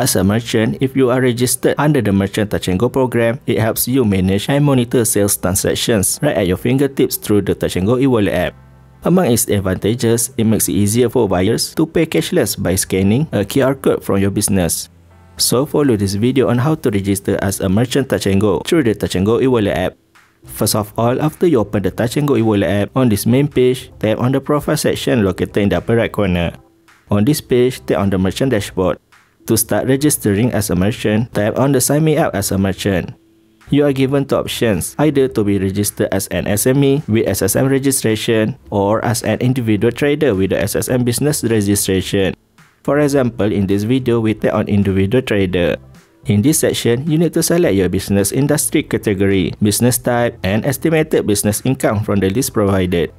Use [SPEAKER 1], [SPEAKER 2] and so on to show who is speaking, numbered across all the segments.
[SPEAKER 1] As a merchant, if you are registered under the Merchant Touch 'n Go program, it helps you manage and monitor sales transactions right at your fingertips through the Touch 'n Go e-wallet app. Among its advantages, it makes it easier for buyers to pay cashless by scanning a QR code from your business. So follow this video on how to register as a merchant Touch 'n Go through the Touch 'n Go e-wallet app. First of all, after you open the Touch 'n Go e-wallet app, on this main page, tap on the profile section located in the upper right corner. On this page, tap on the merchant dashboard. To start registering as a merchant, tap on the Sign Me Up as a merchant. You are given two options, either to be registered as an SME with SSM registration or as an individual trader with the SSM business registration. For example, in this video, we tap on individual trader. In this section, you need to select your business industry category, business type, and estimated business income from the list provided.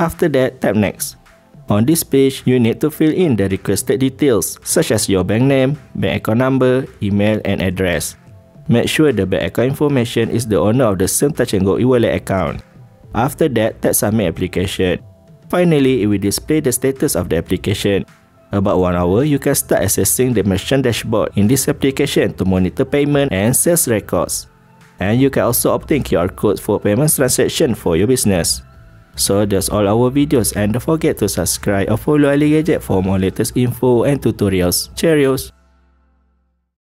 [SPEAKER 1] After that, tap Next. On this page, you need to fill in the requested details such as your bank name, bank account number, email, and address. Make sure the bank account information is the owner of the same Touch Go e-wallet account. After that, tap Submit application. Finally, it will display the status of the application. About one hour, you can start accessing the merchant dashboard in this application to monitor payment and sales records. And you can also obtain QR codes for payment transaction for your business. So that's all our videos and don't forget to subscribe or follow Ali Gadget for more latest info and tutorials. Cheerios!